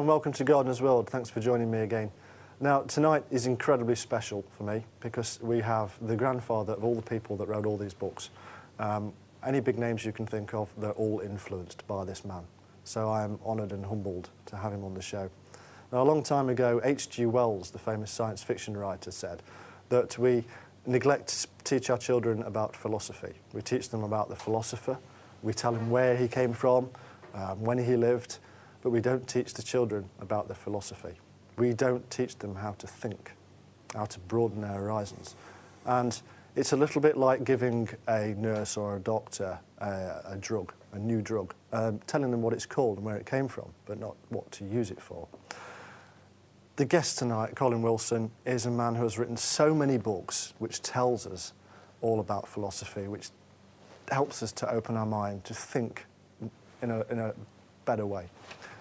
And welcome to Gardiner's World. Thanks for joining me again. Now, tonight is incredibly special for me because we have the grandfather of all the people that wrote all these books. Um, any big names you can think of, they're all influenced by this man. So I am honoured and humbled to have him on the show. Now, a long time ago, H.G. Wells, the famous science fiction writer, said that we neglect to teach our children about philosophy. We teach them about the philosopher, we tell them where he came from, um, when he lived, but we don't teach the children about the philosophy. We don't teach them how to think, how to broaden their horizons. And it's a little bit like giving a nurse or a doctor a, a drug, a new drug, um, telling them what it's called and where it came from, but not what to use it for. The guest tonight, Colin Wilson, is a man who has written so many books which tells us all about philosophy, which helps us to open our mind to think in a, in a better way.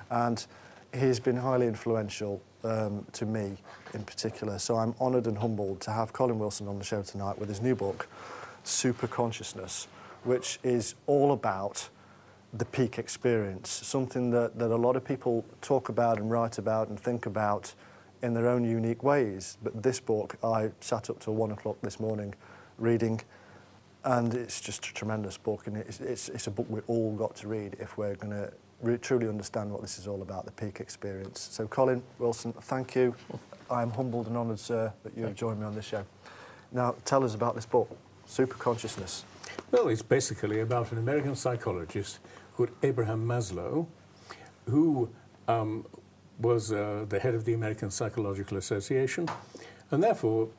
And he's been highly influential um, to me in particular. So I'm honoured and humbled to have Colin Wilson on the show tonight with his new book, Super Consciousness, which is all about the peak experience, something that, that a lot of people talk about and write about and think about in their own unique ways. But this book, I sat up till one o'clock this morning reading, and it's just a tremendous book, and it's, it's, it's a book we all got to read if we're going to truly understand what this is all about, the peak experience. So, Colin Wilson, thank you. I am humbled and honoured, sir, that you have joined me on this show. Now, tell us about this book, Super Consciousness. Well, it's basically about an American psychologist called Abraham Maslow, who um, was uh, the head of the American Psychological Association and therefore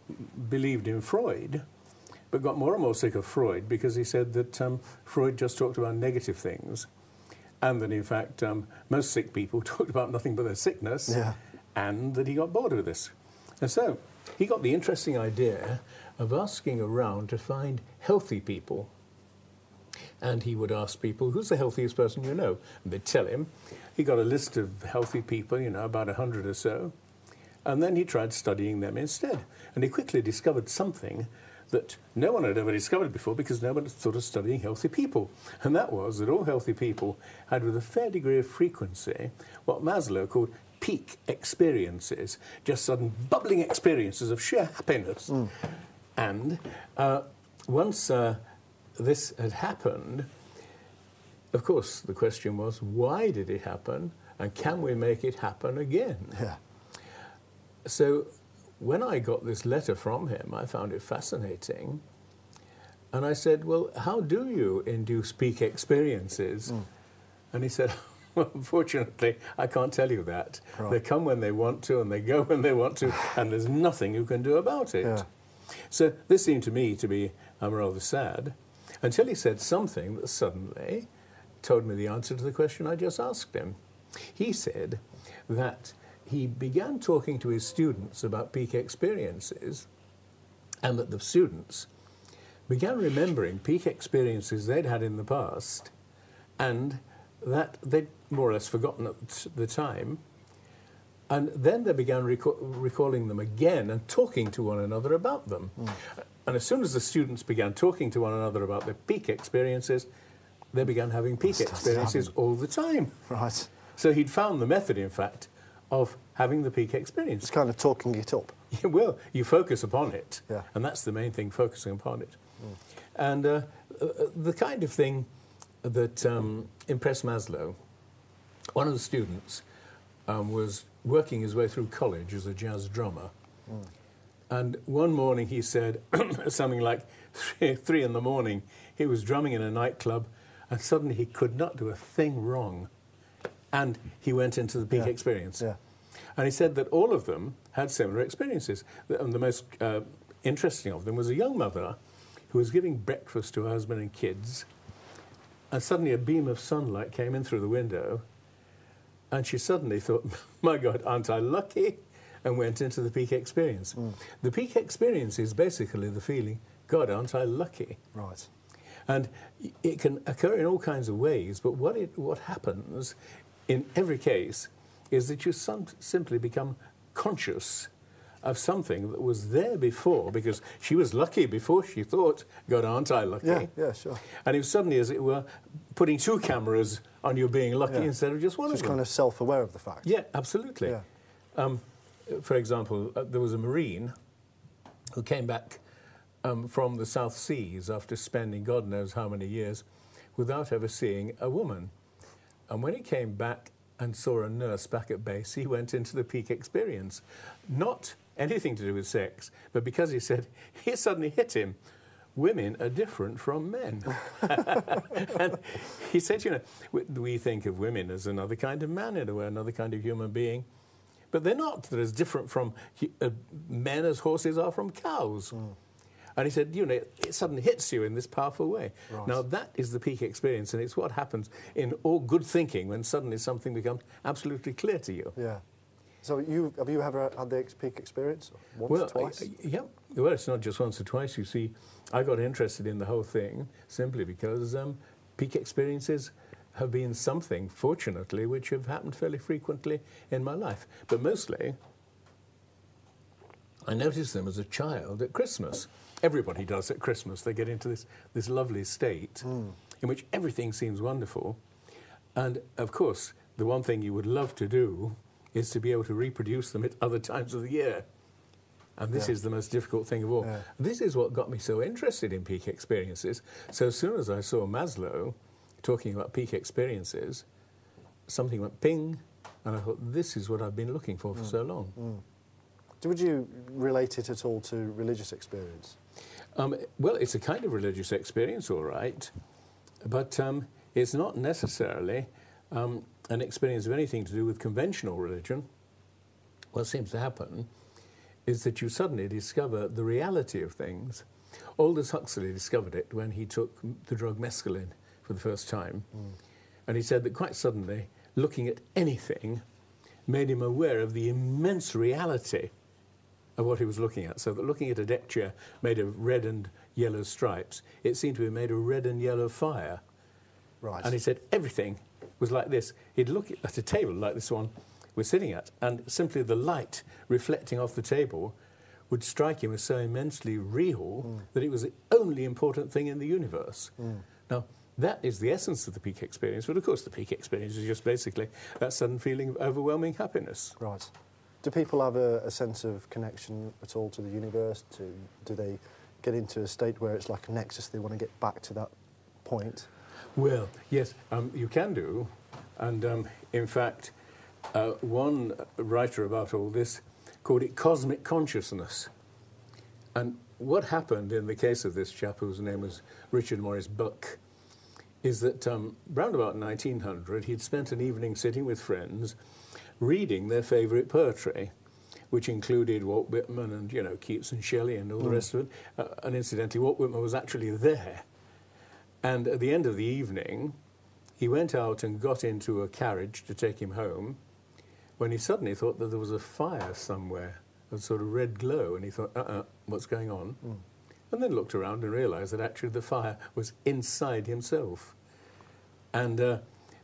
believed in Freud, but got more and more sick of Freud because he said that um, Freud just talked about negative things and that in fact um, most sick people talked about nothing but their sickness, Yeah. and that he got bored with this. And so he got the interesting idea of asking around to find healthy people. And he would ask people, who's the healthiest person you know? And they'd tell him. He got a list of healthy people, you know, about a hundred or so. And then he tried studying them instead. And he quickly discovered something that no one had ever discovered before because no one had thought of studying healthy people. And that was that all healthy people had, with a fair degree of frequency, what Maslow called peak experiences, just sudden bubbling experiences of sheer happiness. And uh, once uh, this had happened, of course, the question was, why did it happen? And can we make it happen again? Yeah. So when I got this letter from him, I found it fascinating. And I said, Well, how do you induce peak experiences? And he said, Well, unfortunately, I can't tell you that. Right. They come when they want to and they go when they want to, and there's nothing you can do about it. Yeah. So this seemed to me to be um, rather sad until he said something that suddenly told me the answer to the question I just asked him. He said that he began talking to his students about peak experiences and that the students began remembering peak experiences they'd had in the past and that they'd more or less forgotten at the time. And then they began reco- recalling them again and talking to one another about them. And as soon as the students began talking to one another about their peak experiences, they began having peak experiences all the time. Right. So he'd found the method, in fact, of having the peak experience. It's kind of talking it up. Yeah, well, you focus upon it, Yeah. and that's the main thing, focusing upon it. And uh, uh, the kind of thing that um, impressed Maslow, one of the students um, was working his way through college as a jazz drummer. And one morning he said something like three, three in the morning, he was drumming in a nightclub, and suddenly he could not do a thing wrong. And he went into the peak Yeah. experience. Yeah. And he said that all of them had similar experiences. And the most uh, interesting of them was a young mother who was giving breakfast to her husband and kids, and suddenly a beam of sunlight came in through the window, and she suddenly thought, My God, aren't I lucky? And went into the peak experience. The peak experience is basically the feeling, God, aren't I lucky? Right. And it can occur in all kinds of ways, but what, it, what happens in every case is that you some, simply become conscious of something that was there before because she was lucky before she thought, God, aren't I lucky? Yeah, yeah, sure. And it was suddenly, as it were, putting two cameras on you being lucky Yeah. instead of just one of them. kind of self-aware of the fact. Yeah, absolutely. Yeah. Um, for example, uh, there was a Marine who came back um, from the South Seas after spending God knows how many years without ever seeing a woman. And when he came back and saw a nurse back at base, he went into the peak experience. Not anything to do with sex, but because he said it suddenly hit him. Women are different from men. and he said, you know, we, think of women as another kind of man in a way, another kind of human being. But they're not. They're as different from uh, men as horses are from cows. And he said, you know, it suddenly hits you in this powerful way. Right. Now, that is the peak experience, and it's what happens in all good thinking when suddenly something becomes absolutely clear to you. Yeah. So you have you ever had the peak experience? Once, well, twice? I- I- yeah. Well, it's not just once or twice. You see, I got interested in the whole thing simply because um, peak experiences have been something, fortunately, which have happened fairly frequently in my life. But mostly, I noticed them as a child at Christmas. Everybody does at Christmas. They get into this, this lovely state hmm. in which everything seems wonderful. And of course, the one thing you would love to do is to be able to reproduce them at other times of the year. And this Yeah. is the most difficult thing of all. Yeah. This is what got me so interested in peak experiences. So as soon as I saw Maslow talking about peak experiences, something went ping, and I thought, this is what I've been looking for for hmm. so long. Hmm. Do- Would you relate it at all to religious experience? Um, well, it's a kind of religious experience, all right, but um, it's not necessarily um, an experience of anything to do with conventional religion. What seems to happen is that you suddenly discover the reality of things. Aldous Huxley discovered it when he took the drug mescaline for the first time. And he said that quite suddenly, looking at anything made him aware of the immense reality of what he was looking at. So that looking at a deck chair made of red and yellow stripes, it seemed to be made of red and yellow fire. Right. And he said everything was like this. He'd look at a table like this one we're sitting at, and simply the light reflecting off the table would strike him as so immensely real mm. that it was the only important thing in the universe. Mm. Now, that is the essence of the peak experience, but of course, the peak experience is just basically that sudden feeling of overwhelming happiness. Right. Do people have a, a sense of connection at all to the universe? To, do they get into a state where it's like a nexus, they want to get back to that point? Well, yes, um, you can do. And um, in fact, uh, one writer about all this called it cosmic consciousness. And what happened in the case of this chap, whose name was Richard Maurice Bucke, is that um, round about 1900, he'd spent an evening sitting with friends reading their favourite poetry, which included Walt Whitman and, you know, Keats and Shelley and all the rest of it. Uh, and incidentally, Walt Whitman was actually there. And at the end of the evening, he went out and got into a carriage to take him home when he suddenly thought that there was a fire somewhere, a sort of red glow, and he thought, uh uh what's going on? And then looked around and realized that actually the fire was inside himself. And uh,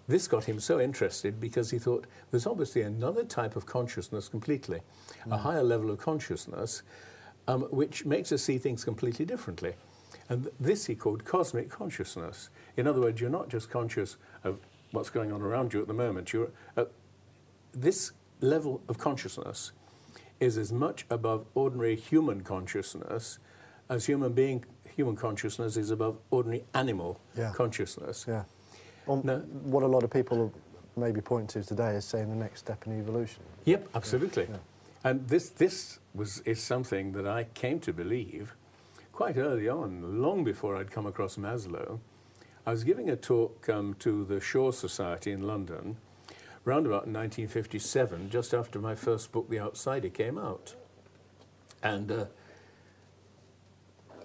this got him so interested because he thought there's obviously another type of consciousness completely, a higher level of consciousness, um, which makes us see things completely differently. And th- this he called cosmic consciousness. In other words, you're not just conscious of what's going on around you at the moment. You're at this level of consciousness is as much above ordinary human consciousness as human being human consciousness is above ordinary animal Yeah. consciousness. Yeah. No. What a lot of people maybe point to today is saying the next step in evolution. Yep, absolutely. Yeah. And this this was is something that I came to believe quite early on, long before I'd come across Maslow. I was giving a talk um, to the Shaw Society in London, round about 1957, just after my first book, The Outsider, came out. And uh,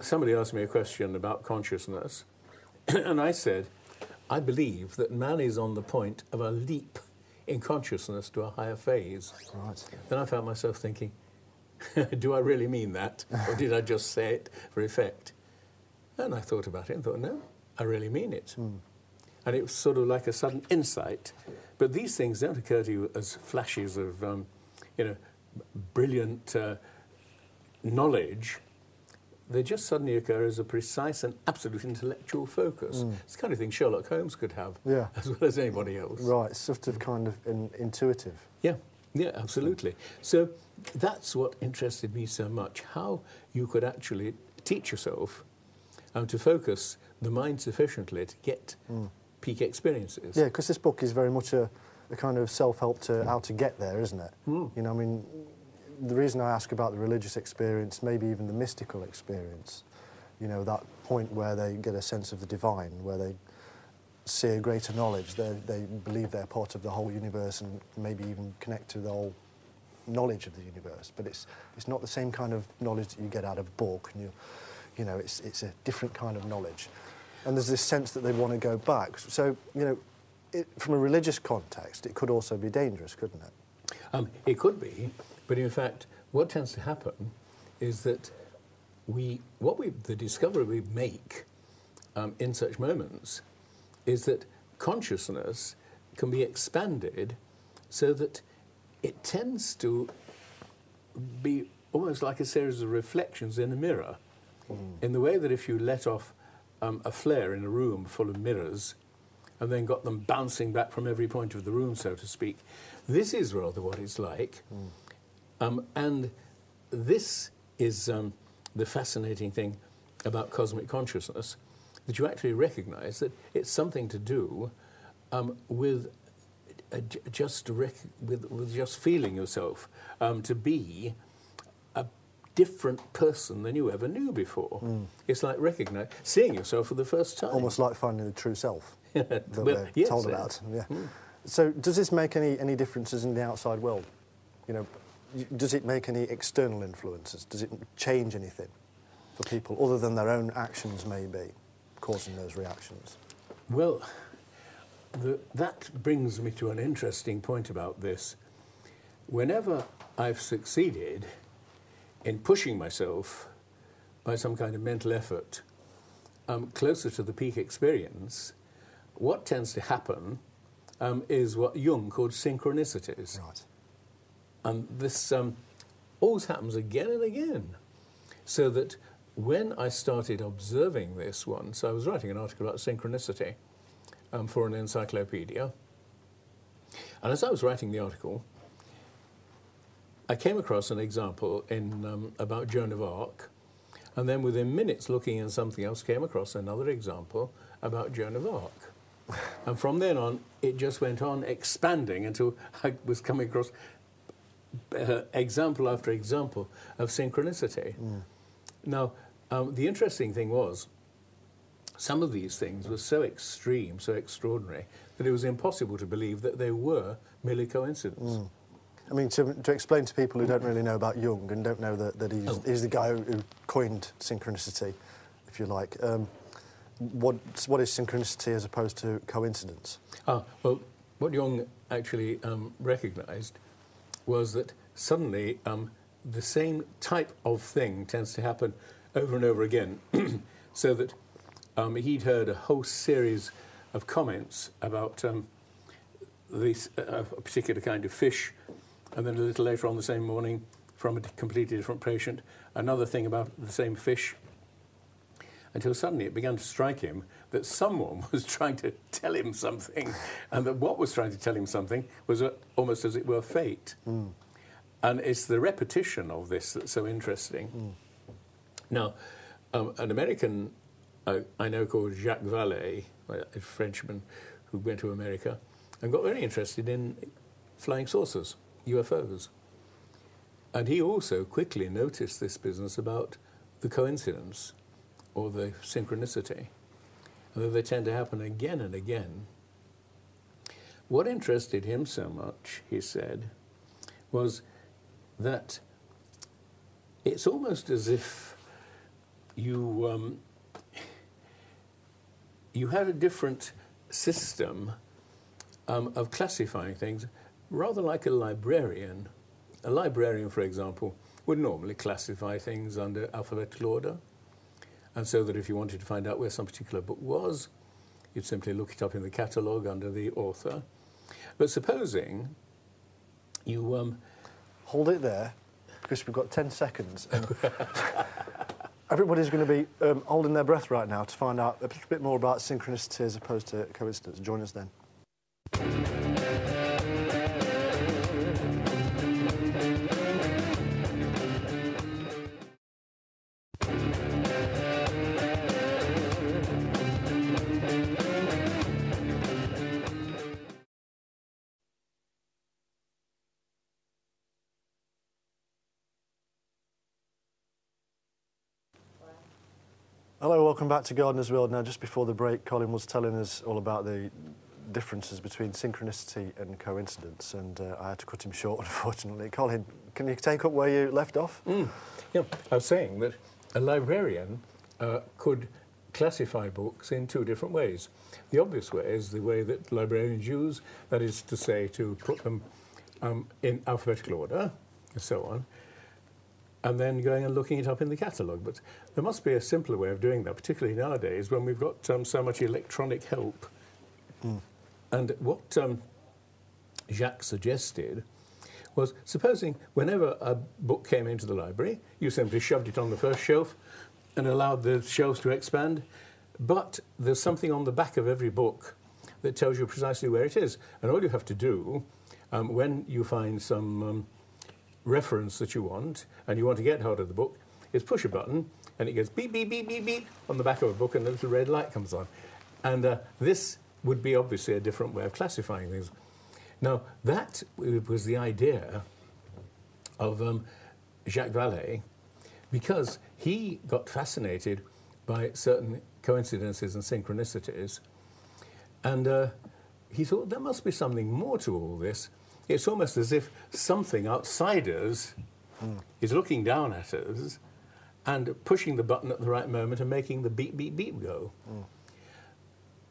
somebody asked me a question about consciousness, and I said, I believe that man is on the point of a leap in consciousness to a higher phase. Right. Then I found myself thinking, do I really mean that? Or did I just say it for effect? And I thought about it and thought, no, I really mean it. And it was sort of like a sudden insight. But these things don't occur to you as flashes of, um, you know, brilliant uh, knowledge, they just suddenly occur as a precise and absolute intellectual focus. It's the kind of thing Sherlock Holmes could have, Yeah. as well as anybody else. Right, sort of kind of in, intuitive. Yeah, yeah, absolutely. So that's what interested me so much how you could actually teach yourself um, to focus the mind sufficiently to get peak experiences. Yeah, because this book is very much a, a kind of self-help to how to get there, isn't it? Mm. You know, I mean, the reason I ask about the religious experience, maybe even the mystical experience, you know, that point where they get a sense of the divine, where they see a greater knowledge, they, they believe they're part of the whole universe and maybe even connect to the whole knowledge of the universe. But it's, it's not the same kind of knowledge that you get out of book. And you, you know, it's, it's a different kind of knowledge. And there's this sense that they want to go back. So, you know, it, from a religious context, it could also be dangerous, couldn't it? Um, it could be, but in fact, what tends to happen is that we, what we, the discovery we make um, in such moments is that consciousness can be expanded so that it tends to be almost like a series of reflections in a mirror, in the way that if you let off um, a flare in a room full of mirrors, and then got them bouncing back from every point of the room, so to speak. This is rather what it's like. Um, and this is um, the fascinating thing about cosmic consciousness that you actually recognize that it's something to do um, with uh, just rec- with, with just feeling yourself um, to be a different person than you ever knew before. It's like recognize seeing yourself for the first time. Almost like finding the true self that Well, we're yes, told about. Yeah. So, does this make any, any differences in the outside world? You know, does it make any external influences? Does it change anything for people other than their own actions, maybe, causing those reactions? Well, the, that brings me to an interesting point about this. Whenever I've succeeded in pushing myself by some kind of mental effort um, closer to the peak experience, what tends to happen um, is what Jung called synchronicities. Right. And this um, always happens again and again. So that when I started observing this once, I was writing an article about synchronicity um, for an encyclopedia. And as I was writing the article, I came across an example in, um, about Joan of Arc. And then within minutes, looking in something else, came across another example about Joan of Arc. And from then on, it just went on expanding until I was coming across uh, example after example of synchronicity. Now, um, the interesting thing was, some of these things were so extreme, so extraordinary, that it was impossible to believe that they were merely coincidence. I mean, to, to explain to people who don't really know about Jung and don't know that, that he's, Oh. he's the guy who, who coined synchronicity, if you like, um, what, what is synchronicity as opposed to coincidence? Ah, well, what Jung actually um, recognized was that suddenly um, the same type of thing tends to happen over and over again. so that um, he'd heard a whole series of comments about um, this, uh, particular kind of fish, and then a little later on the same morning, from a completely different patient, another thing about the same fish until suddenly it began to strike him that someone was trying to tell him something, and that what was trying to tell him something was uh, almost as it were fate. And it's the repetition of this that's so interesting. Now, um, an American uh, I know called Jacques Vallée, a Frenchman who went to America and got very interested in flying saucers, UFOs. And he also quickly noticed this business about the coincidence or the synchronicity, that they tend to happen again and again. What interested him so much, he said, was that it's almost as if you um, you had a different system um, of classifying things, rather like a librarian. A librarian, for example, would normally classify things under alphabetical order. And so that if you wanted to find out where some particular book was, you'd simply look it up in the catalogue under the author. But supposing you um, Hold it there, because we've got 10 seconds. Everybody's going to be um, holding their breath right now to find out a bit more about synchronicity as opposed to coincidence. Join us then. Hello, welcome back to Gardiner's World. Now, just before the break, Colin was telling us all about the differences between synchronicity and coincidence, and uh, I had to cut him short, unfortunately. Colin, can you take up where you left off? Mm. Yeah, I was saying that a librarian uh, could classify books in two different ways. The obvious way is the way that librarians use, that is to say, to put them um, in alphabetical order, and so on and then going and looking it up in the catalogue. But there must be a simpler way of doing that, particularly nowadays when we've got um, so much electronic help. Mm. And what um, Jacques suggested was supposing whenever a book came into the library, you simply shoved it on the first shelf and allowed the shelves to expand. But there's something on the back of every book that tells you precisely where it is. And all you have to do um, when you find some um, reference that you want and you want to get hold of the book is push a button and it goes beep, beep, beep, beep, beep on the back of a book and a little red light comes on. And uh, this would be obviously a different way of classifying things. Now, that was the idea of um, Jacques Vallée because he got fascinated by certain coincidences and synchronicities. And uh, he thought there must be something more to all this it's almost as if something outsiders mm. is looking down at us and pushing the button at the right moment and making the beep, beep, beep go. Mm.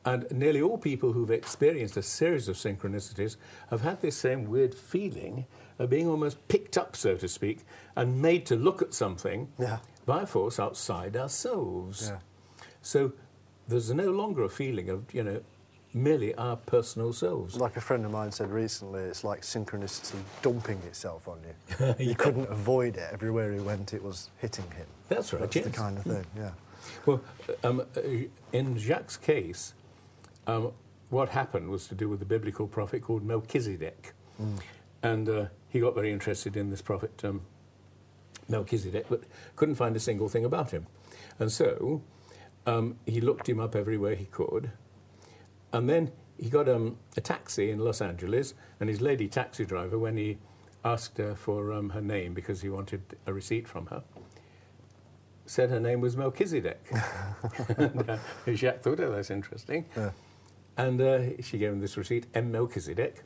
And nearly all people who've experienced a series of synchronicities have had this same weird feeling of being almost picked up, so to speak, and made to look at something yeah. by a force outside ourselves. Yeah. So there's no longer a feeling of, you know, merely our personal selves. Like a friend of mine said recently, it's like synchronicity dumping itself on you. yeah. You couldn't avoid it. Everywhere he went, it was hitting him. That's right. That's yes. the kind of thing, yeah. Well, um, uh, in Jacques' case, um, what happened was to do with the biblical prophet called Melchizedek. Mm. And uh, he got very interested in this prophet, um, Melchizedek, but couldn't find a single thing about him. And so um, he looked him up everywhere he could and then he got um, a taxi in Los Angeles, and his lady taxi driver, when he asked her for um, her name because he wanted a receipt from her, said her name was Melchizedek. and uh, Jacques thought, oh, that's interesting. Yeah. And uh, she gave him this receipt, M. Melchizedek.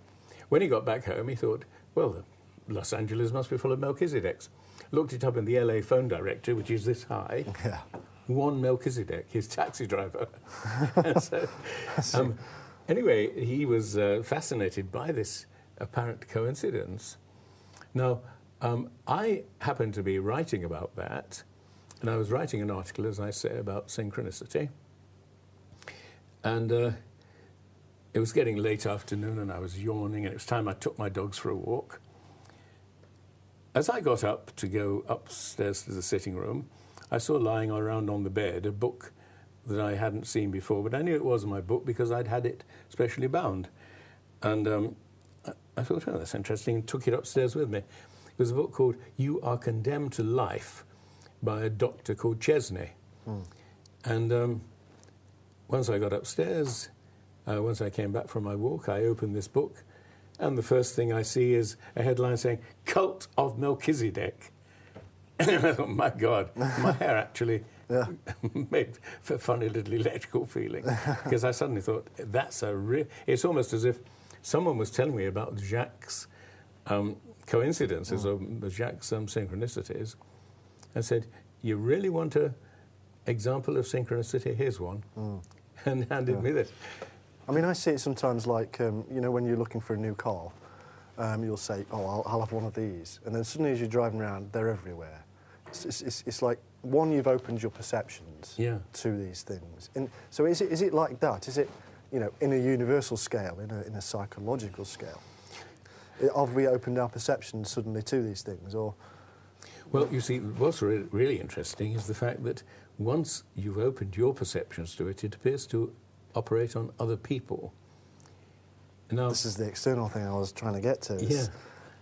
When he got back home, he thought, well, Los Angeles must be full of Melchizedeks. Looked it up in the LA phone directory, which is this high. Yeah one Melchizedek, his taxi driver. so, um, anyway, he was uh, fascinated by this apparent coincidence. Now, um, I happened to be writing about that, and I was writing an article, as I say, about synchronicity. And uh, it was getting late afternoon, and I was yawning, and it was time I took my dogs for a walk. As I got up to go upstairs to the sitting room, I saw lying around on the bed a book that I hadn't seen before, but I knew it was my book because I'd had it specially bound. And um, I thought, oh, that's interesting, and took it upstairs with me. It was a book called You Are Condemned to Life by a doctor called Chesney. Mm. And um, once I got upstairs, uh, once I came back from my walk, I opened this book, and the first thing I see is a headline saying, Cult of Melchizedek. oh my God, my hair actually yeah. made a funny little electrical feeling because I suddenly thought that's a real. It's almost as if someone was telling me about Jacques' um, coincidences mm. or Jacques' um, synchronicities, and said, "You really want a example of synchronicity? Here's one," mm. and handed yeah. me this. I mean, I see it sometimes like um, you know when you're looking for a new car. Um, you'll say, "Oh, I'll, I'll, have one of these," and then suddenly, as you're driving around, they're everywhere. It's, it's, it's, like one, you've opened your perceptions yeah. to these things. And so is it, is it like that? Is it, you know, in a universal scale, in a, in a psychological scale? Eh, have we opened our perceptions suddenly to these things, or? Well, you see, what's re- really interesting is the fact that once you've opened your perceptions to it, it appears to operate on other people. Now, This is the external thing I was trying to get to. It's,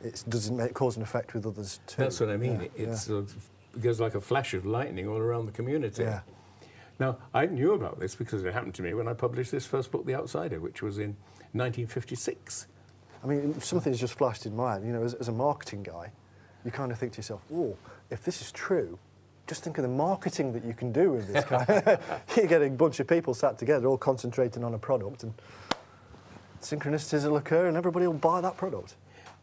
It's, doesn't make cause and effect with others too? that's what I mean. Yeah, It yeah. sort of, goes like a flash of lightning all around the community. Yeah. Now, I knew about this because it happened to me when I published this first book, The Outsider, which was in 1956. I mean, something's just flashed in my head. You know, as, as a marketing guy, you kind of think to yourself, oh, if this is true, just think of the marketing that you can do with this. Kind You're getting a bunch of people sat together, all concentrating on a product, and synchronicities will occur, and everybody will buy that product.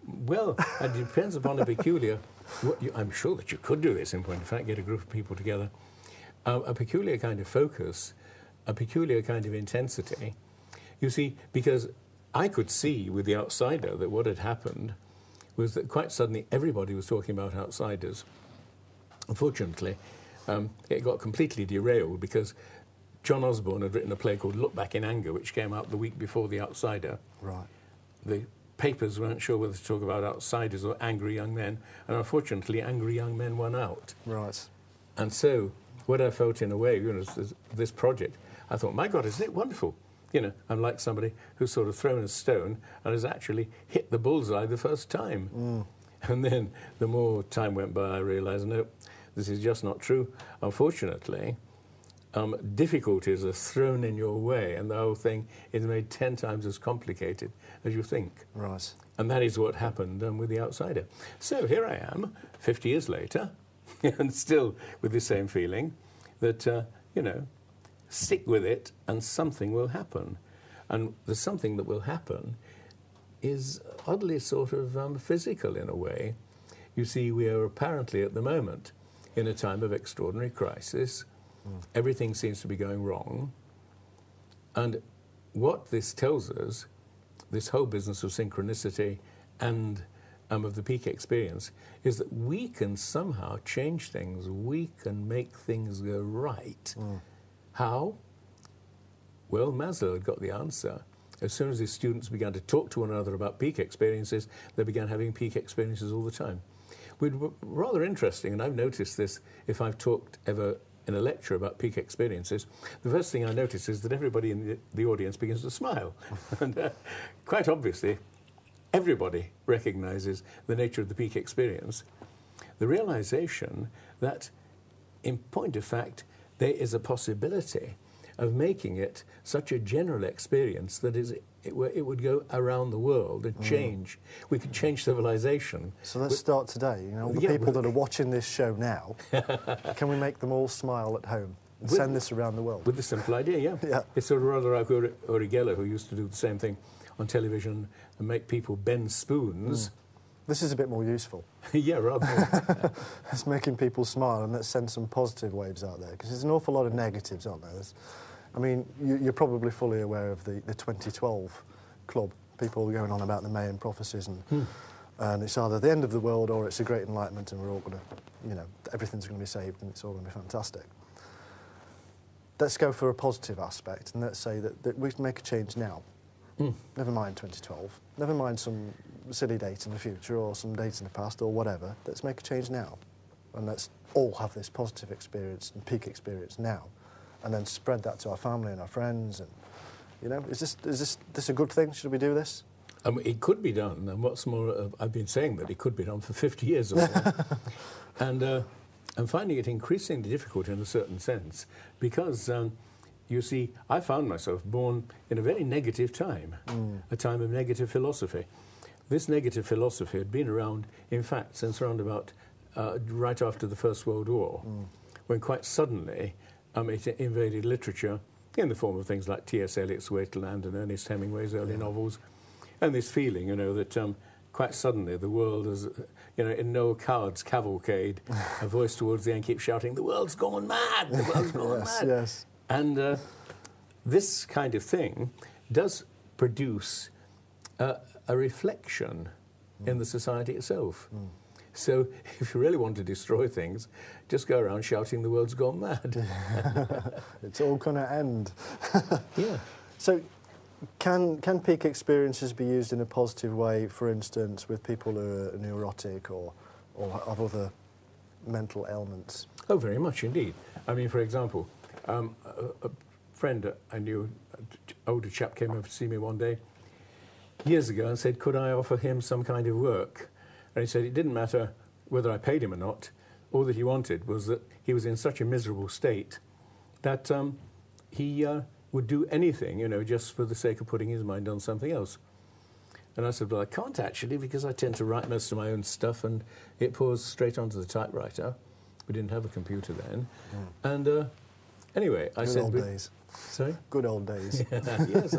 Well, it depends upon a peculiar. What you, I'm sure that you could do this in point of fact, get a group of people together, uh, a peculiar kind of focus, a peculiar kind of intensity. You see, because I could see with the outsider that what had happened was that quite suddenly everybody was talking about outsiders. Unfortunately, um, it got completely derailed because John Osborne had written a play called Look Back in Anger, which came out the week before The Outsider Right. the papers weren't sure whether to talk about outsiders or angry young men, and unfortunately, angry young men won out. Right. And so, what I felt in a way, you know, this, this project, I thought, my God, isn't it wonderful? You know, I'm like somebody who's sort of thrown a stone and has actually hit the bullseye the first time. Mm. And then the more time went by, I realized, no, this is just not true. Unfortunately, um, difficulties are thrown in your way, and the whole thing is made 10 times as complicated as you think. Right. And that is what happened um, with The Outsider. So here I am, 50 years later, and still with the same feeling that, uh, you know, stick with it and something will happen. And the something that will happen is oddly sort of um, physical in a way. You see, we are apparently at the moment in a time of extraordinary crisis. Everything seems to be going wrong. And what this tells us, this whole business of synchronicity and um, of the peak experience, is that we can somehow change things. We can make things go right. How? Well, Maslow had got the answer. As soon as his students began to talk to one another about peak experiences, they began having peak experiences all the time. We'd, rather interesting, and I've noticed this if I've talked ever in a lecture about peak experiences, the first thing I notice is that everybody in the, the audience begins to smile. and uh, quite obviously, everybody recognizes the nature of the peak experience. The realization that, in point of fact, there is a possibility of making it such a general experience that is, it, it would go around the world and mm. change. We could change civilization. So let's start today. You know, all the Yeah, people that are watching this show now, can we make them all smile at home and With- send this around the world? With the simple idea, yeah. Yeah. It's sort of rather like Uri, Uri Geller, who used to do the same thing on television and make people bend spoons. Mm. This is a bit more useful. yeah, rather. It's making people smile and let's send some positive waves out there because there's an awful lot of negatives, aren't there? There's, I mean, you, you're probably fully aware of the, the 2012 club, people going on about the Mayan prophecies and, hmm. and it's either the end of the world or it's a great enlightenment and we're all going to, you know, everything's going to be saved and it's all going to be fantastic. Let's go for a positive aspect and let's say that, that we can make a change now. Hmm. Never mind 2012. Never mind some silly date in the future or some date in the past or whatever. Let's make a change now. And let's all have this positive experience and peak experience now. And then spread that to our family and our friends. And, you know, is this, is this, this a good thing? Should we do this? Um, it could be done, and what's more, uh, I've been saying that it could be done for 50 years or more. and uh, I'm finding it increasingly difficult in a certain sense because, um, you see, I found myself born in a very negative time, a time of negative philosophy. This negative philosophy had been around, in fact, since around about uh, right after the First World War, when quite suddenly um, it invaded literature in the form of things like T.S. Eliot's Wasteland and Ernest Hemingway's early novels, and this feeling, you know, that um, quite suddenly the world is, you know, in Noël Coward's cavalcade, a voice towards the end keeps shouting, "The world's gone mad! The world's gone yes, mad!" yes. And uh, this kind of thing does produce uh, a reflection in the society itself. So, if you really want to destroy things, just go around shouting, "The world's gone mad!" It's all going to end. yeah. So, can, can peak experiences be used in a positive way, for instance, with people who are neurotic or, or have other mental ailments. Oh, very much indeed. I mean, for example, um, a, a friend I knew, an older chap, came over to see me one day years ago and said, Could I offer him some kind of work? And he said it didn't matter whether I paid him or not. All that he wanted was that he was in such a miserable state that um, he uh, would do anything, you know, just for the sake of putting his mind on something else. And I said, Well, I can't actually because I tend to write most of my own stuff and it pours straight onto the typewriter. We didn't have a computer then. And uh, anyway, I said. Good old days. Sorry? Good old days. yes.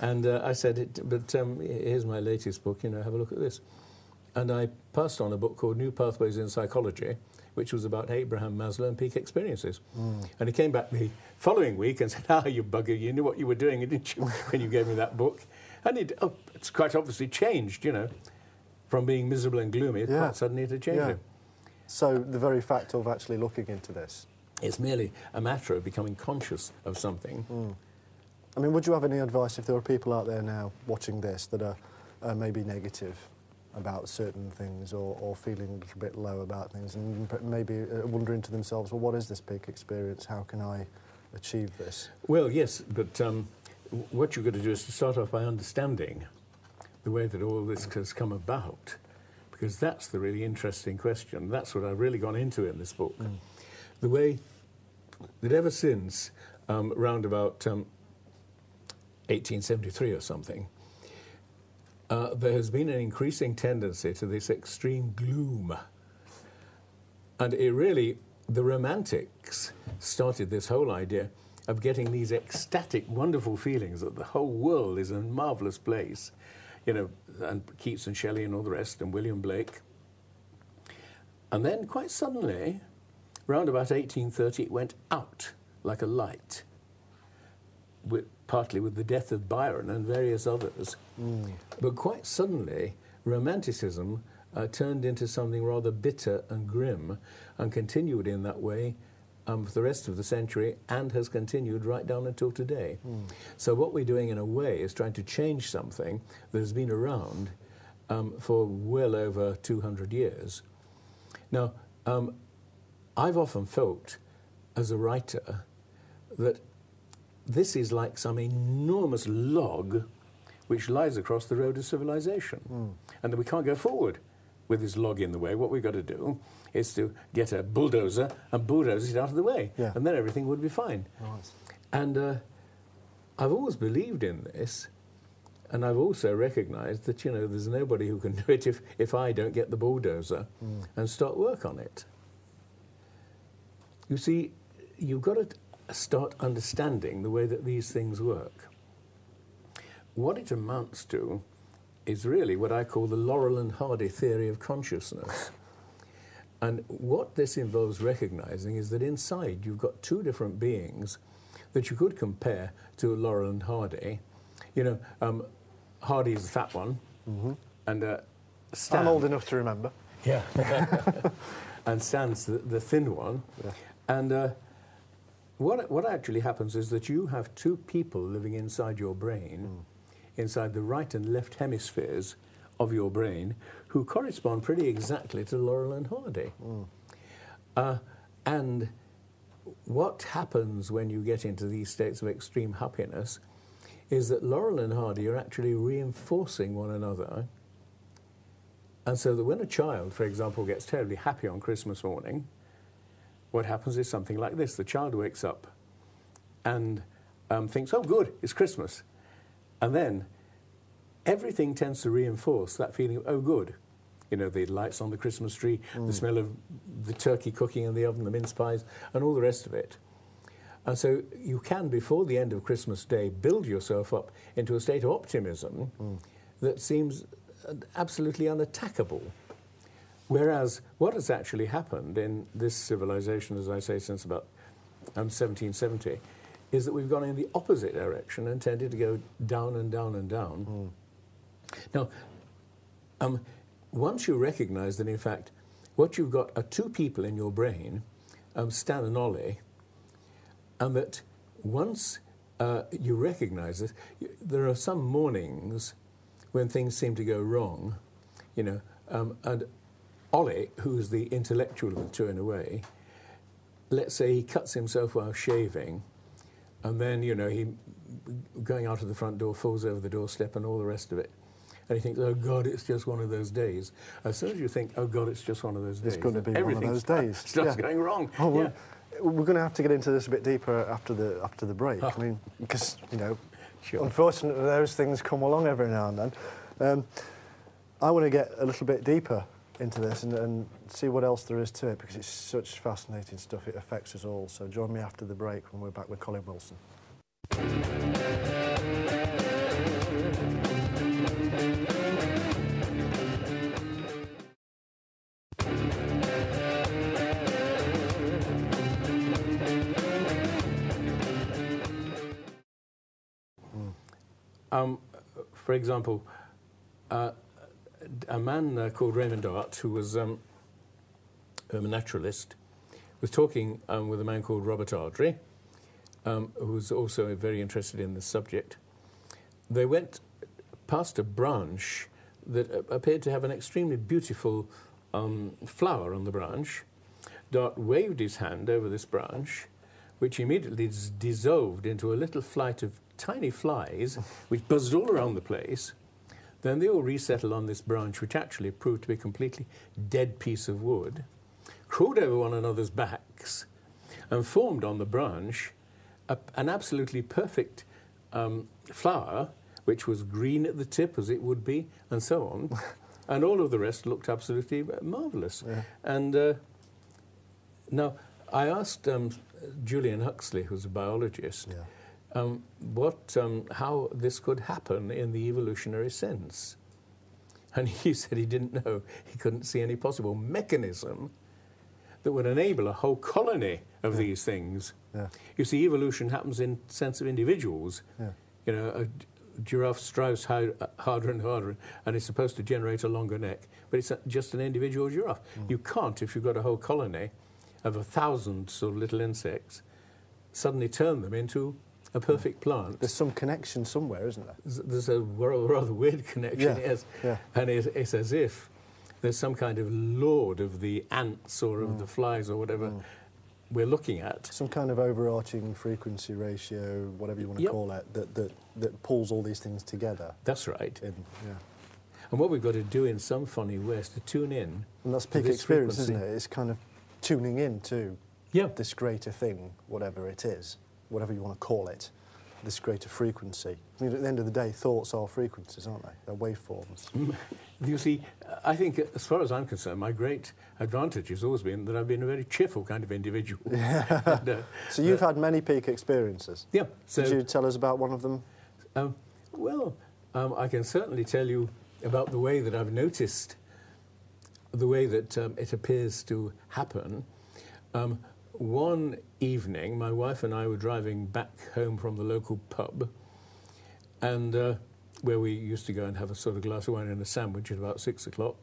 and uh, I said, but um, here's my latest book, you know, have a look at this. And I passed on a book called New Pathways in Psychology, which was about Abraham Maslow and peak experiences. And he came back the following week and said, ah, you bugger, you knew what you were doing, didn't you, when you gave me that book? And it, oh, it's quite obviously changed, you know, from being miserable and gloomy, Yeah. quite suddenly it had changed Yeah. him. So the very fact of actually looking into this. It's merely a matter of becoming conscious of something. I mean, would you have any advice if there are people out there now watching this that are uh, maybe negative about certain things or, or feeling a little bit low about things and maybe uh, wondering to themselves, well, what is this peak experience? How can I achieve this? Well, yes, but um, what you've got to do is to start off by understanding the way that all this has come about, because that's the really interesting question. That's what I've really gone into in this book. The way that ever since um, round about um, 1873 or something, uh, there has been an increasing tendency to this extreme gloom. And it really, the Romantics started this whole idea of getting these ecstatic, wonderful feelings that the whole world is a marvelous place. You know, and Keats and Shelley and all the rest, and William Blake. And then, quite suddenly, round about 1830, it went out like a light, with, partly with the death of Byron and various others. But quite suddenly, Romanticism uh, turned into something rather bitter and grim and continued in that way um, for the rest of the century and has continued right down until today. So, what we're doing in a way is trying to change something that has been around um, for well over 200 years. Now, um, I've often felt as a writer that this is like some enormous log which lies across the road of civilization, and that we can't go forward with this log in the way. What we've got to do is to get a bulldozer and bulldoze it out of the way, Yeah. and then everything would be fine. Right. And uh, I've always believed in this, and I've also recognised that you know there's nobody who can do it if, if I don't get the bulldozer and start work on it. You see, you've got to start understanding the way that these things work. What it amounts to is really what I call the Laurel and Hardy theory of consciousness. And what this involves recognizing is that inside you've got two different beings that you could compare to Laurel and Hardy. You know, um, Hardy is the fat one, and uh, Stan, I'm old enough to remember. yeah, and Stan's the, the thin one. Yeah. And uh, what, what actually happens is that you have two people living inside your brain, inside the right and left hemispheres of your brain, who correspond pretty exactly to Laurel and Hardy. Uh, and what happens when you get into these states of extreme happiness is that Laurel and Hardy are actually reinforcing one another. And so that when a child, for example, gets terribly happy on Christmas morning, what happens is something like this. The child wakes up and um, thinks, oh, good, it's Christmas. And then everything tends to reinforce that feeling of, oh, good. You know, the lights on the Christmas tree, the smell of the turkey cooking in the oven, the mince pies, and all the rest of it. And so you can, before the end of Christmas Day, build yourself up into a state of optimism that seems uh, absolutely unattackable. Whereas what has actually happened in this civilization, as I say, since about um, 1770, is that we've gone in the opposite direction and tended to go down and down and down. Now, um, once you recognize that, in fact, what you've got are two people in your brain, um, Stan and Ollie, and that once uh, you recognize this, y- there are some mornings when things seem to go wrong, you know, um, and Ollie, who's the intellectual of the two in a way, let's say he cuts himself while shaving, and then, you know, he going out of the front door falls over the doorstep and all the rest of it. And he thinks, oh God, it's just one of those days. As soon as you think, oh God, it's just one of those days, It's going to be one of those days. starts Yeah. going wrong. Oh, yeah. We're going to have to get into this a bit deeper after the after the break. I mean, because you know, Sure. unfortunately, those things come along every now and then. Um, I want to get a little bit deeper into this and, and see what else there is to it because it's such fascinating stuff. It affects us all. So join me after the break when we're back with Colin Wilson. Um, for example, uh, a man uh, called Raymond Dart, who was um, a naturalist, was talking um, with a man called Robert Ardrey, um, who was also very interested in this subject. They went past a branch that uh, appeared to have an extremely beautiful um, flower on the branch. Dart waved his hand over this branch, which immediately dissolved into a little flight of tiny flies, which buzzed all around the place. Then they all resettled on this branch, which actually proved to be a completely dead piece of wood, crawled over one another's backs, and formed on the branch a, an absolutely perfect um, flower, which was green at the tip as it would be, and so on. and all of the rest looked absolutely marvellous. Yeah. And uh, now, I asked um, Julian Huxley, who's a biologist, Yeah. Um, what, um, how this could happen in the evolutionary sense. And he said he didn't know, he couldn't see any possible mechanism that would enable a whole colony of these things. Yeah. You see, evolution happens in sense of individuals. Yeah. You know, a giraffe strives hard, harder and harder, and it's supposed to generate a longer neck, but it's just an individual giraffe. You can't, if you've got a whole colony of a thousand sort of little insects, suddenly turn them into a perfect plant. There's some connection somewhere, isn't there? There's- a rather weird connection, Yeah, yes. yeah. And it's, it's as if there's some kind of lord of the ants or of Mm. the flies or whatever we're looking at. Some kind of overarching frequency ratio, whatever you want to Yep. call it, that, that, that pulls all these things together. That's right. In, yeah. And what we've got to do in some funny way is to tune in. And that's peak experience, frequency. isn't it? It's kind of tuning in to Yeah. this greater thing, whatever it is, whatever you want to call it, this greater frequency. I mean, at the end of the day, thoughts are frequencies, aren't they? They're waveforms. You see, I think, as far as I'm concerned, my great advantage has always been that I've been a very cheerful kind of individual. And, uh, So you've had many peak experiences. yeah. So, Could you tell us about one of them? um, well, um, I can certainly tell you about the way that I've noticed the way that um, it appears to happen. Um, one evening, my wife and I were driving back home from the local pub, and uh, where we used to go and have a sort of glass of wine and a sandwich at about six o'clock.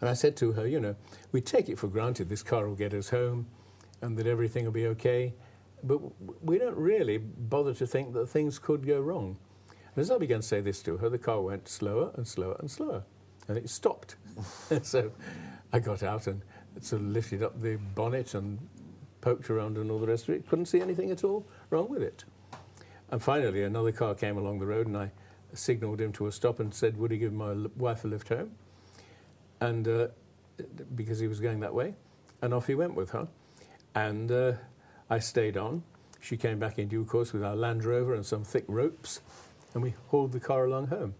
And I said to her, you know, we take it for granted this car will get us home and that everything will be okay, but we don't really bother to think that things could go wrong. And as I began to say this to her, the car went slower and slower and slower, and it stopped. so I got out and sort of lifted up the bonnet and poked around and all the rest of it. Couldn't see anything at all wrong with it. And finally, another car came along the road, and I signalled him to a stop and said, Would he give my wife a lift home? And uh, because he was going that way, and off he went with her. And uh, I stayed on. She came back in due course with our Land Rover and some thick ropes, and we hauled the car along home.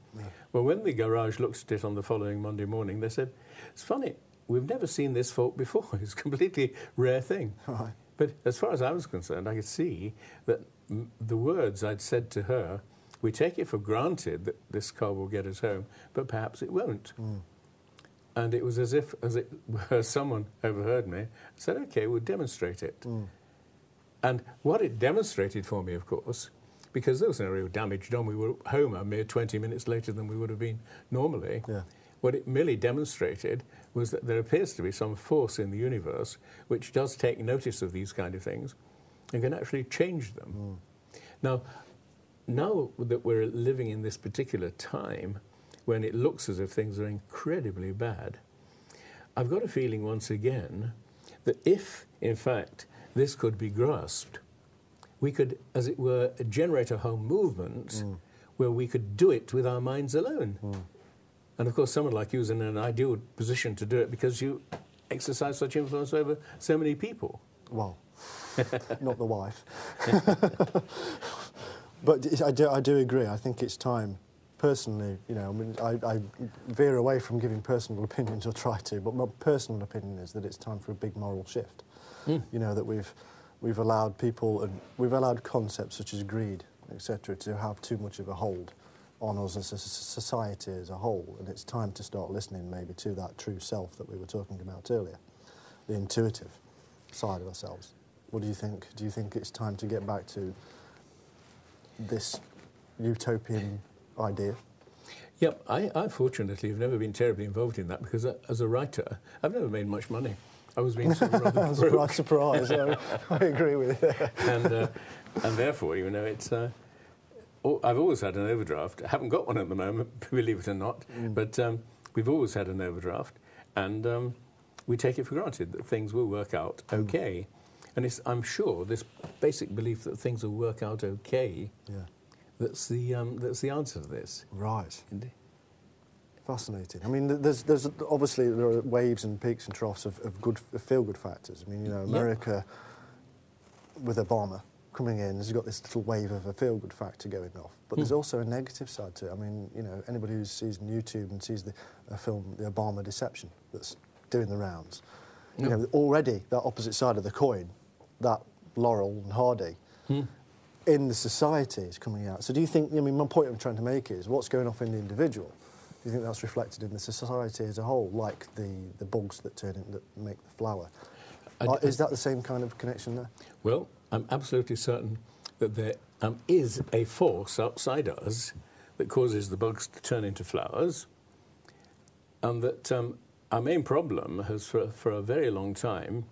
Well, when the garage looked at it on the following Monday morning, they said, It's funny, we've never seen this fault before. It's a completely rare thing. Right. But as far as I was concerned, I could see that m- the words I'd said to her, we take it for granted that this car will get us home, but perhaps it won't. Hmm. And it was as if, as it were, someone overheard me, said, "Okay, we'll demonstrate it." Hmm. And what it demonstrated for me, of course, because there was no real damage done, we were home a mere 20 minutes later than we would have been normally. Yeah. What it merely demonstrated was that there appears to be some force in the universe which does take notice of these kind of things and can actually change them. Hmm. Now, now that we're living in this particular time when it looks as if things are incredibly bad, I've got a feeling once again that if, in fact, this could be grasped, we could, as it were, generate a whole movement hmm. where we could do it with our minds alone. Hmm. And of course, someone like you is in an ideal position to do it because you exercise such influence over so many people. Well, not the wife. but I do, I do agree. I think it's time, personally, you know, I, mean, I, I veer away from giving personal opinions or try to, but my personal opinion is that it's time for a big moral shift. Hmm. You know, that we've, we've allowed people and we've allowed concepts such as greed, etc., to have too much of a hold on us as a society as a whole. And it's time to start listening maybe to that true self that we were talking about earlier, the intuitive side of ourselves. What do you think? Do you think it's time to get back to this utopian idea? Yep, I, I fortunately have never been terribly involved in that because uh, as a writer, I've never made much money. I was being sort of rather surprise, surprise. I, I agree with you. and uh, and therefore, you know, it's. Uh, I've always had an overdraft. I haven't got one at the moment, believe it or not, but um, we've always had an overdraft, and um, we take it for granted that things will work out okay. And it's, I'm sure this basic belief that things will work out okay. Yeah. That's the um, that's the answer to this. Right. Indeed. Fascinating. I mean, there's, there's obviously there are waves and peaks and troughs of, of good of feel-good factors. I mean, you know, Yeah. America with Obama coming in has got this little wave of a feel-good factor going off. But there's Hmm. also a negative side to it. I mean, you know, anybody who sees YouTube and sees the a film, The Obama Deception, that's doing the rounds, you know, already that opposite side of the coin, that Laurel and Hardy, Hmm. in the society is coming out. So do you think, I mean, my point I'm trying to make is what's going off in the individual? Do you think that's reflected in the society as a whole, like the, the bugs that turn in, that make the flower? I- is that the same kind of connection there? Well, I'm absolutely certain that there um, is a force outside us that causes the bugs to turn into flowers, and that um, our main problem has, for, for a very long time,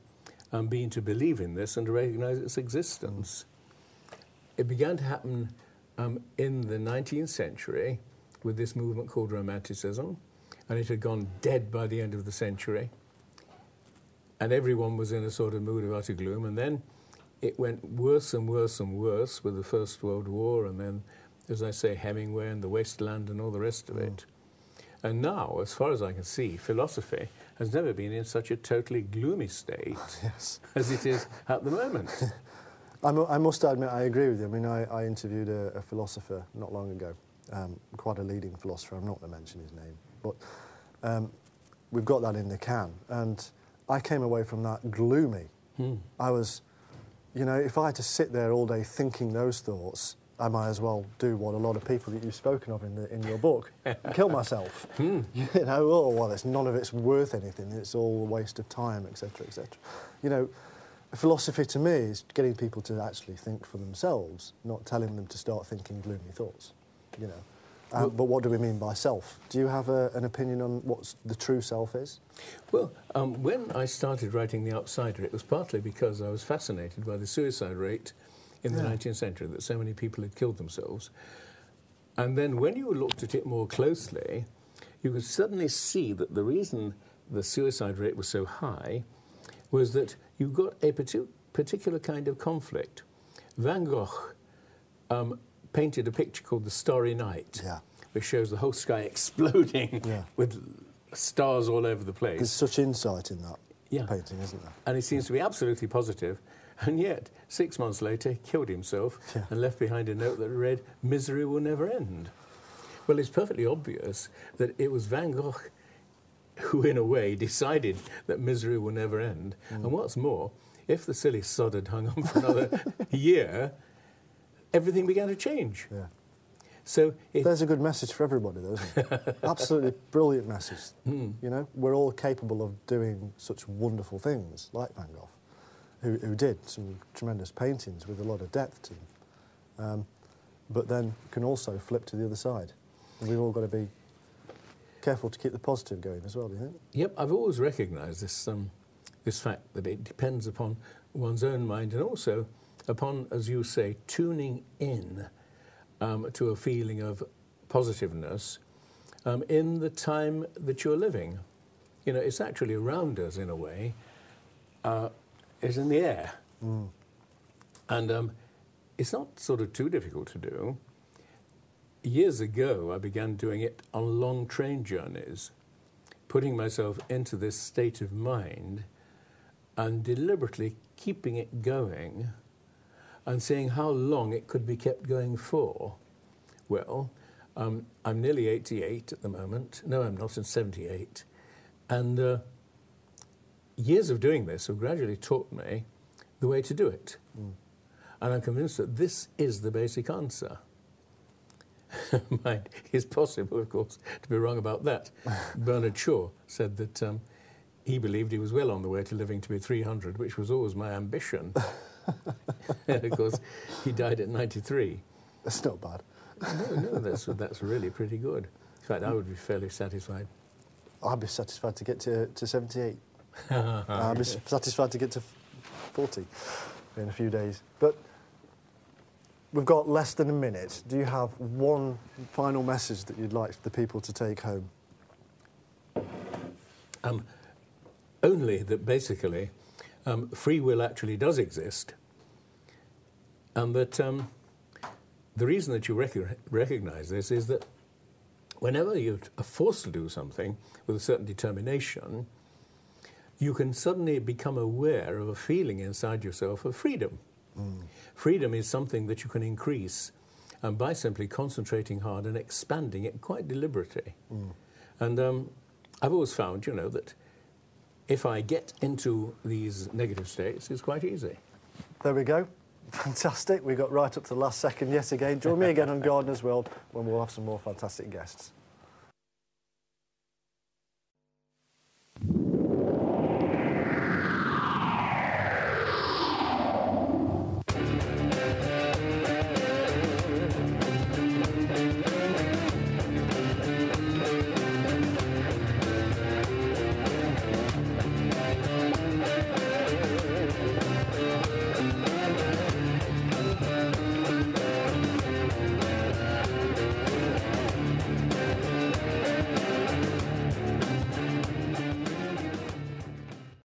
um, been to believe in this and to recognize its existence. It began to happen um, in the 19th century with this movement called Romanticism, and it had gone dead by the end of the century and everyone was in a sort of mood of utter gloom. And then it went worse and worse and worse with the First World War, and then, as I say, Hemingway and the Wasteland and all the rest of it. And now, as far as I can see, philosophy has never been in such a totally gloomy state Yes. as it is at the moment. I, I must admit, I agree with you. I mean, I, I interviewed a, a philosopher not long ago, um, quite a leading philosopher. I'm not going to mention his name, but um, we've got that in the can. And I came away from that gloomy. Hmm. I was, you know, if I had to sit there all day thinking those thoughts, I might as well do what a lot of people that you've spoken of in, the, in your book, kill myself. Hmm. You know, oh, well, it's, none of it's worth anything. It's all a waste of time, etc., etc. You know, philosophy to me is getting people to actually think for themselves, not telling them to start thinking gloomy thoughts. You know, um, but what do we mean by self? Do you have a, an opinion on what the true self is? Well, um, when I started writing The Outsider, it was partly because I was fascinated by the suicide rate in the Yeah. 19th century, that so many people had killed themselves. And then when you looked at it more closely, you could suddenly see that the reason the suicide rate was so high was that you got a particular kind of conflict. Van Gogh um, painted a picture called The Starry Night, Yeah. which shows the whole sky exploding Yeah. with stars all over the place. There's such insight in that Yeah. painting, isn't there? and he seems to be absolutely positive. And yet, six months later, he killed himself and left behind a note that read, Misery will never end. Well, it's perfectly obvious that it was Van Gogh who, in a way, decided that misery will never end. Mm. And what's more, if the silly sod had hung on for another year, everything began to change. Yeah. So, There's a good message for everybody, though, isn't it? Absolutely brilliant message. Hmm. You know, we're all capable of doing such wonderful things, like Van Gogh, who, who did some tremendous paintings with a lot of depth to them, um, but then can also flip to the other side. And we've all got to be careful to keep the positive going as well, do you think? Yep, I've always recognised this, um, this fact that it depends upon one's own mind and also upon, as you say, tuning in um, to a feeling of positiveness um, in the time that you're living. you know, it's actually around us in a way, uh, is in the air. And um, it's not sort of too difficult to do. Years ago, I began doing it on long train journeys, putting myself into this state of mind and deliberately keeping it going and seeing how long it could be kept going for. Well, um, I'm nearly 88 at the moment. No, I'm not, I'm 78. And uh, years of doing this have gradually taught me the way to do it. And I'm convinced that this is the basic answer. Mind, it's possible, of course, to be wrong about that. Bernard Shaw said that um, he believed he was well on the way to living to be 300, which was always my ambition. of course, he died at 93. That's not bad. No, no, that's, that's really pretty good. In fact, I would be fairly satisfied. I'd be satisfied to get to, to 78. I'd be satisfied to get to 40 in a few days. But we've got less than a minute. Do you have one final message that you'd like the people to take home? Um, only that basically um, free will actually does exist, and that um, the reason that you rec- recognize this is that whenever you are forced to do something with a certain determination, you can suddenly become aware of a feeling inside yourself of freedom. Freedom is something that you can increase um, by simply concentrating hard and expanding it quite deliberately. And um, I've always found, you know, that if I get into these negative states, it's quite easy. There we go. Fantastic. We got right up to the last second yet again. Join me again on Gardiner's World when we'll have some more fantastic guests.